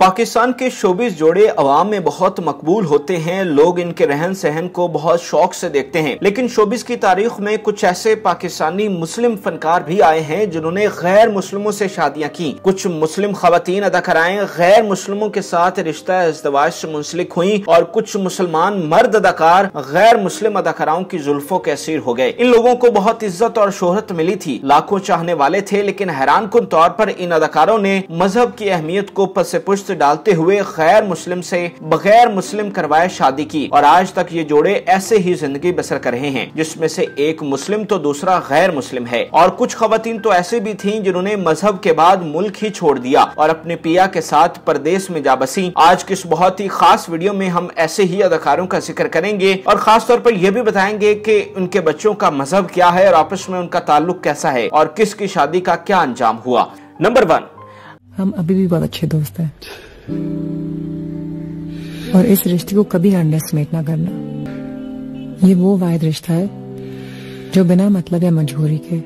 पाकिस्तान के शोबिस जोड़े अवाम में बहुत मकबूल होते हैं। लोग इनके रहन सहन को बहुत शौक से देखते हैं। लेकिन शोबिस की तारीख में कुछ ऐसे पाकिस्तानी मुस्लिम फनकार भी आए हैं, जिन्होंने गैर मुस्लिमों से शादियाँ की। कुछ मुस्लिम खातन अदाकाराएँ गैर मुस्लिमों के साथ रिश्ता इजतवाज से मुंसलिक हुई और कुछ मुसलमान मर्द अदाकार गैर मुस्लिम अदाकाराओं की जुल्फों के असीर हो गए। इन लोगों को बहुत इज़्ज़त और शोहरत मिली थी। लाखों चाहने वाले थे, लेकिन हैरान तौर पर इन अदाकारों ने मज़हब की अहमियत को पस पुष्ट पुष्ट डालते हुए गैर मुस्लिम से बगैर मुस्लिम करवाए शादी की और आज तक ये जोड़े ऐसे ही ज़िंदगी बसर कर रहे हैं, जिसमें से एक मुस्लिम तो दूसरा गैर मुस्लिम है। और कुछ खातन तो ऐसे भी थी जिन्होंने मज़हब के बाद मुल्क ही छोड़ दिया और अपने पिया के साथ परदेश में जा बसी। आज की इस बहुत ही खास वीडियो में हम ऐसे ही अदाकारों का ज़िक्र करेंगे और खास तौर पर यह भी बताएँगे कि उनके बच्चों का मज़हब क्या है और आपस में उनका ताल्लुक कैसा है और किसकी शादी का क्या अंजाम हुआ। नंबर वन हम अभी भी बहुत अच्छे दोस्त हैं। और इस रिश्ते को कभी अंडरस्टमेट ना करना। ये वो वायद रिश्ता है, जो बिना मतलब या मजबूरी के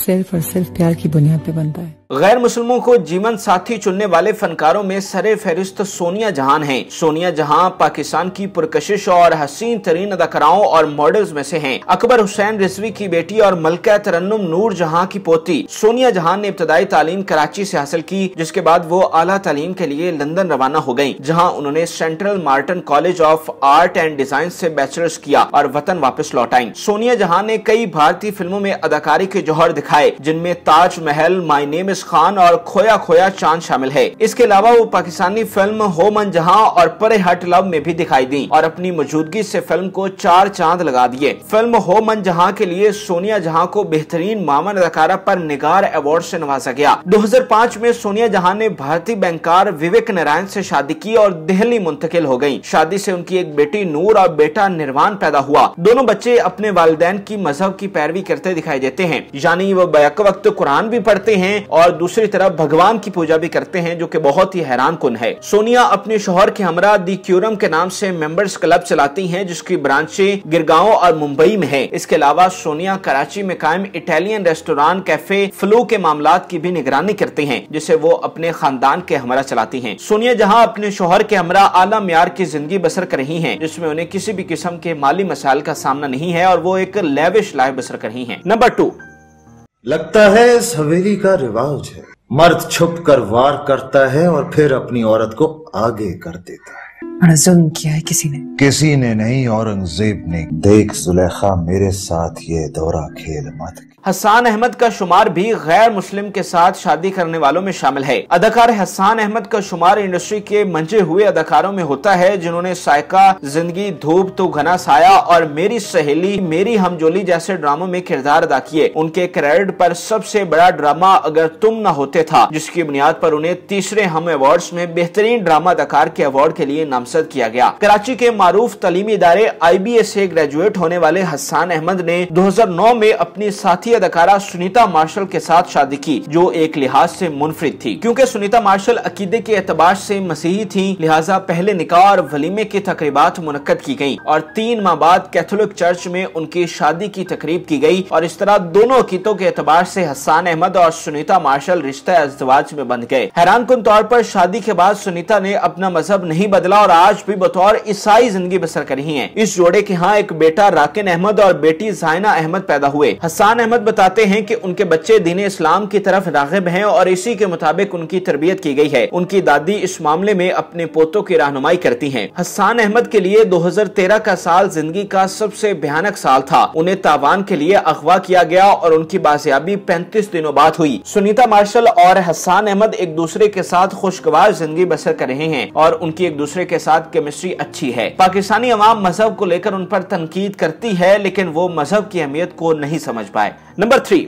सिर्फ़ और सिर्फ़ प्यार की बुनियाद पे बनता है। गैर मुस्लिमों को जीवन साथी चुनने वाले फनकारों में सरे फहरिस्त सोनिया जहान हैं। सोनिया जहाँ पाकिस्तान की पुरकशिश और हसीन तरीन अदाकाराओं और मॉडल्स में से हैं। अकबर हुसैन रिजवी की बेटी और मलका तरन्नुम नूर जहाँ की पोती सोनिया जहाँ ने इब्तदाई तालीम कराची से हासिल की, जिसके बाद वो आला तालीम के लिए लंदन रवाना हो गई जहाँ उन्होंने Central Martins College of Art and Design ऐसी बैचलर्स किया और वतन वापस लौट आई सोनिया जहाँ ने कई भारतीय फ़िल्मों में अदाकारी के जौहर दिखाए, जिनमें ताज महल माई नेम खान और खोया खोया चाँद शामिल है। इसके अलावा वो पाकिस्तानी फ़िल्म हो मन जहाँ और परे हट लव में भी दिखाई दी और अपनी मौजूदगी से फ़िल्म को चार चाँद लगा दिए। फ़िल्म हो मन जहाँ के लिए सोनिया जहाँ को बेहतरीन मामन अदाकारा पर निगार अवार्ड से नवाजा गया। 2005 में सोनिया जहाँ ने भारतीय बैंकार विवेक नारायण से शादी की और दिल्ली मुंतकिल हो गई शादी से उनकी एक बेटी नूर और बेटा निर्वाण पैदा हुआ। दोनों बच्चे अपने वालदेन की मज़हब की पैरवी करते दिखाई देते हैं। यानी वो बैक वक्त कुरान भी पढ़ते हैं और और दूसरी तरफ़ भगवान की पूजा भी करते हैं, जो कि बहुत ही हैरान कन है। सोनिया अपने शोहर के हमरा, दी क्यूरम के नाम से मेंबर्स क्लब चलाती हैं, जिसकी ब्रांचे गिरगांव और मुंबई में है। इसके अलावा सोनिया कराची में कायम इटालियन रेस्टोरेंट कैफ़े फ्लू के मामला की भी निगरानी करते हैं, जिसे वो अपने खानदान के हमरा चलाती है। सोनिया जहाँ अपने शोहर के हमरा आला म्यार की ज़िंदगी बसर कर रही है, जिसमें उन्हें किसी भी किस्म के माली मसाइल का सामना नहीं है, और वो एक लेविश लाइफ बसर कर रही है। नंबर टू लगता है इस हवेली का रिवाज है। मर्द छुप कर वार करता है और फिर अपनी औरत को आगे कर देता है। बड़ा जुल्म किया है किसी ने? किसी ने नहीं औरंगज़ेब ने। देख जुलेखा मेरे साथ ये दौरा खेल मत। हसान अहमद का शुमार भी गैर मुस्लिम के साथ शादी करने वालों में शामिल है। अदाकार हसान अहमद का शुमार इंडस्ट्री के मंजे हुए अदाकारों में होता है जिन्होंने सायका ज़िंदगी धूप तो घना साया और मेरी सहेली मेरी हमजोली जैसे ड्रामों में किरदार अदा किए। उनके क्रेडिट पर सबसे बड़ा ड्रामा अगर तुम न होते था जिसकी बुनियाद पर उन्हें तीसरे हम अवार्ड में बेहतरीन ड्रामा अदाकार के अवार्ड के लिए नामजद किया गया। कराची के मारूफ तलीमी इदारे आई बी एस से ग्रेजुएट होने वाले हसान अहमद ने दो हज़ार नौ में अपनी साथी अदाकारा सुनीता मार्शल के साथ शादी की, जो एक लिहाज से मुनफरद थी। क्योंकि सुनीता मार्शल अकीदे के एतबार से मसीही थी, लिहाजा पहले निकाह और वलीमे की तकरीबात मुनद की गई और तीन माह बाद कैथोलिक चर्च में उनकी शादी की तकरीब की गई और इस तरह दोनों अकीदों के एतबार से हसान अहमद और सुनीता मार्शल रिश्ता अजवाज में बन गए। हैरान कन तौर पर शादी के बाद सुनीता ने अपना मज़हब नहीं बदला और आज भी बतौर ईसाई ज़िंदगी बसर कर रही है। इस जोड़े के यहाँ एक बेटा राकिन अहमद और बेटी जायना अहमद पैदा हुए। हसान अहमद बताते हैं की उनके बच्चे दीन इस्लाम की तरफ़ रागब है और इसी के मुताबिक उनकी तरबियत की गई है। उनकी दादी इस मामले में अपने पोतों की रहनुमाई करती है। हसान अहमद के लिए 2013 का साल ज़िंदगी का सबसे भयानक साल था। उन्हें तावान के लिए अगवा किया गया और उनकी बाजियाबी पैंतीस दिनों बाद हुई। सुनीता मार्शल और हसान अहमद एक दूसरे के साथ खुशगवार ज़िंदगी बसर कर रहे हैं और उनकी एक दूसरे के साथ केमिस्ट्री अच्छी है। पाकिस्तानी अवाम मज़हब को लेकर उन पर तनकीद करती है, लेकिन वो मज़हब की अहमियत को नहीं समझ पाए। नंबर थ्री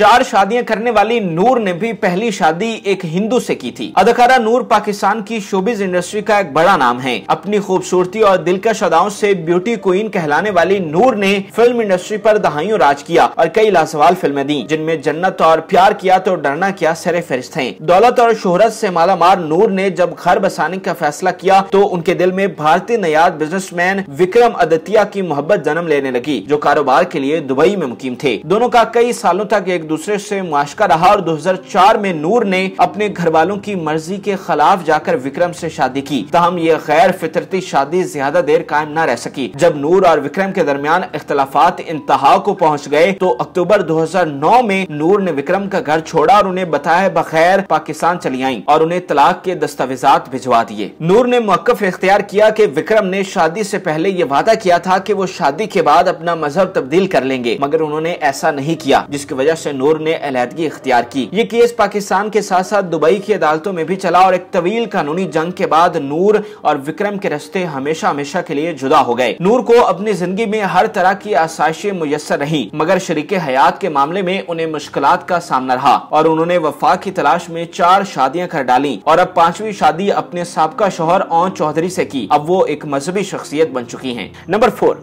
चार शादियाँ करने वाली नूर ने भी पहली शादी एक हिंदू से की थी। अदाकारा नूर पाकिस्तान की शोबिज इंडस्ट्री का एक बड़ा नाम है। अपनी खूबसूरती और दिलकश अदाओं से ब्यूटी क्वीन कहलाने वाली नूर ने फ़िल्म इंडस्ट्री पर दहाइयों राज किया और कई लासवाल फ़िल्में दी, जिनमें जन्नत और प्यार किया तो डरना किया सरे फहरिस्त है। दौलत और शोहरत से मालामार नूर ने जब घर बसाने का फैसला किया तो उनके दिल में भारतीय नयाद बिजनेसमैन विक्रम अदतिया की मोहब्बत जन्म लेने लगी, जो कारोबार के लिए दुबई में मुकीम थे। दोनों का कई सालों तक एक दूसरे से मुआशका रहा और 2004 में नूर ने अपने घर वालों की मर्ज़ी के खिलाफ जाकर विक्रम से शादी की, तहम ये गैर फितरती शादी ज़्यादा देर कायम न रह सकी। जब नूर और विक्रम के दरमियान इख्तलाफात इंतहा को पहुँच गए तो अक्टूबर 2009 में नूर ने विक्रम का घर छोड़ा और उन्हें बताया बगैर पाकिस्तान चली आई और उन्हें तलाक के दस्तावेजात भिजवा दिए। नूर ने मौकफ इख्तियार किया की विक्रम ने शादी से पहले ये वादा किया था कि वो शादी के बाद अपना मज़हब तब्दील कर लेंगे, मगर उन्होंने ऐसा नहीं किया, जिसकी वजह से नूर ने अलहदगी इख्तियार की। ये केस पाकिस्तान के साथ साथ दुबई की अदालतों में भी चला और एक तवील कानूनी जंग के बाद नूर और विक्रम के रस्ते हमेशा हमेशा के लिए जुदा हो गए। नूर को अपनी ज़िंदगी में हर तरह की आसाइशें मुयसर रही, मगर शरीक हयात के मामले में उन्हें मुश्किल का सामना रहा और उन्होंने वफा की तलाश में चार शादियाँ कर डाली और अब पांचवी शादी अपने सबका शोहर ओन चौधरी से की। अब वो एक मजहबी शख्सियत बन चुकी है। Number four.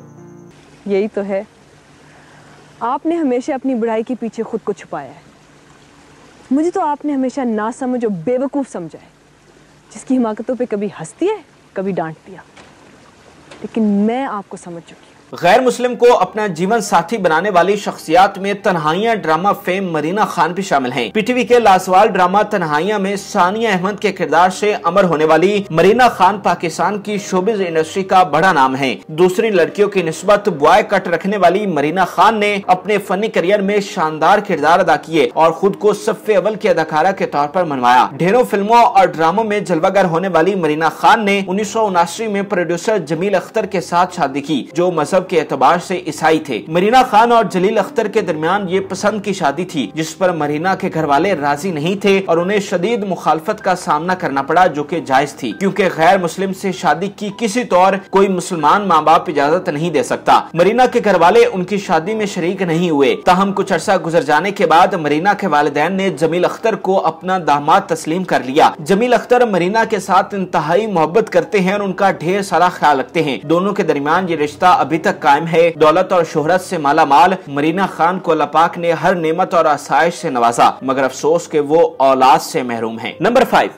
यही तो है। आपने हमेशा अपनी बुराई के पीछे खुद को छुपाया है। मुझे तो आपने हमेशा ना समझ और बेवकूफ़ समझा है। जिसकी हिमाकतों पे कभी हंसती है, कभी डांट दिया लेकिन मैं आपको समझ चुकी गैर मुस्लिम को अपना जीवन साथी बनाने वाली शख्सियात में तनहाइया, ड्रामा, फेम, मरीना खान भी शामिल हैं। पीटीवी के लासवाल ड्रामा तनहाइया में सानिया अहमद के किरदार से अमर होने वाली मरीना खान पाकिस्तान की शोबिज इंडस्ट्री का बड़ा नाम है दूसरी लड़कियों की नस्बत बॉय कट रखने वाली मरीना खान ने अपने फनी करियर में शानदार किरदार अदा किए और खुद को सफ़े अवल के अदाकारा के तौर पर मनवाया ढेरों फ़िल्मों और ड्रामों में जलवागर होने वाली मरीना खान ने उन्नीस सौ उनासी में प्रोड्यूसर जमील अख्तर के साथ शादी की, जो मज़हब मज़हब के एतबार से ईसाई थे। मरीना खान और जलील अख्तर के दरमियान ये पसंद की शादी थी, जिस पर मरीना के घर वाले राज़ी नहीं थे और उन्हें शदीद मुखालफत का सामना करना पड़ा, जो की जायज़ थी। क्यूँकी गैर मुस्लिम ऐसी शादी की किसी तौर कोई मुसलमान माँ बाप इजाज़त नहीं दे सकता। मरीना के घर वाले उनकी शादी में शरीक नहीं हुए। तहम कुछ अर्सा गुजर जाने के बाद मरीना के वालदेन ने जमील अख्तर को अपना दामाद तस्लीम कर लिया। जमील अख्तर मरीना के साथ इंतहाई मोहब्बत करते हैं और उनका ढेर सारा ख्याल रखते हैं। दोनों के दरमियान ये रिश्ता अभी तक कायम है। दौलत और शोहरत से माला माल मरीना खान को लपाक ने हर नेमत और आसाइश से नवाजा, मगर अफसोस के वो औलाद से महरूम है। नंबर फाइव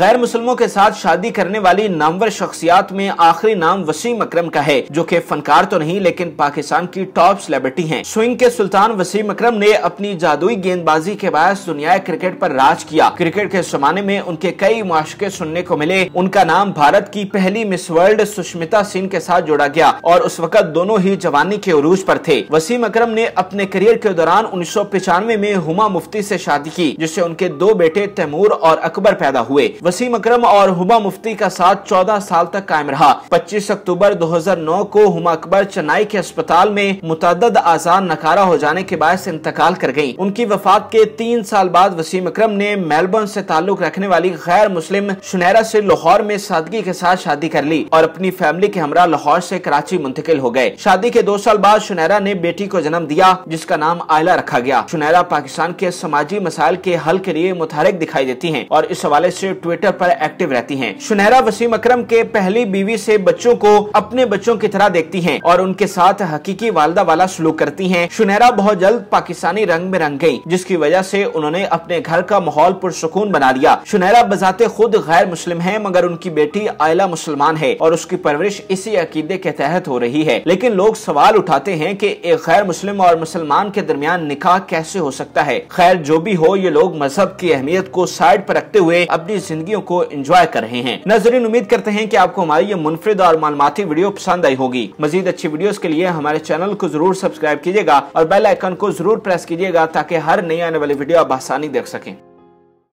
गैर मुसलमों के साथ शादी करने वाली नामवर शख्सियात में आखिरी नाम वसीम अकरम का है, जो कि फनकार तो नहीं, लेकिन पाकिस्तान की टॉप सेलिब्रिटी हैं। स्विंग के सुल्तान वसीम अकरम ने अपनी जादुई गेंदबाजी के बाद दुनिया क्रिकेट पर राज किया। क्रिकेट के जमाने में उनके कई मुआशके सुनने को मिले। उनका नाम भारत की पहली मिस वर्ल्ड सुष्मिता सिंह के साथ जोड़ा गया और उस वक्त दोनों ही जवानी के उरूज पर थे। वसीम अकरम ने अपने करियर के दौरान उन्नीस में हुमा मुफ्ती ऐसी शादी की, जिससे उनके दो बेटे तैमूर और अकबर पैदा हुए। वसीम अकरम और हुमा मुफ्ती का साथ 14 साल तक कायम रहा। 25 अक्टूबर 2009 को हुमा अकबर चेन्नई के अस्पताल में मुतद आजान नकारा हो जाने के बाद इंतकाल कर गई उनकी वफात के तीन साल बाद वसीम अकरम ने मेलबर्न से ताल्लुक रखने वाली गैर मुस्लिम सुनहरा से लाहौर में सादगी के साथ शादी कर ली और अपनी फैमिली के हमरा लाहौर से कराची मुंतकिल हो गए। शादी के दो साल बाद सुनहरा ने बेटी को जन्म दिया, जिसका नाम आयला रखा गया। सुनहरा पाकिस्तान के समाजी मसाइल के हल के लिए मुतहरक दिखाई देती है और इस हवाले ऐसी ट्विटर ट्विटर पर एक्टिव रहती हैं। सुनहरा वसीम अकरम के पहली बीवी से बच्चों को अपने बच्चों की तरह देखती हैं और उनके साथ हकीकी वालदा वाला सलूक करती हैं। सुनहरा बहुत जल्द पाकिस्तानी रंग में रंग गई, जिसकी वजह से उन्होंने अपने घर का माहौल पुरसकून बना दिया सुनहरा बजाते खुद गैर मुस्लिम है, मगर उनकी बेटी आयला मुसलमान है और उसकी परवरिश इसी अकीदे के तहत हो रही है लेकिन लोग सवाल उठाते हैं की एक गैर मुस्लिम और मुसलमान के दरमियान निकाह कैसे हो सकता है खैर, जो भी हो, ये लोग मज़हब की अहमियत को साइड पर रखते हुए अपनी जिंदगियों को एंजॉय कर रहे हैं। नजरिन, उम्मीद करते हैं की आपको हमारी ये मुनफरद और मालूमती वीडियो पसंद आई होगी। मजीद अच्छी वीडियो के लिए हमारे चैनल को ज़रूर सब्सक्राइब कीजिएगा और बेल आइकन को ज़रूर प्रेस कीजिएगा ताकि हर नई आने वाली वीडियो आप आसानी देख सकें।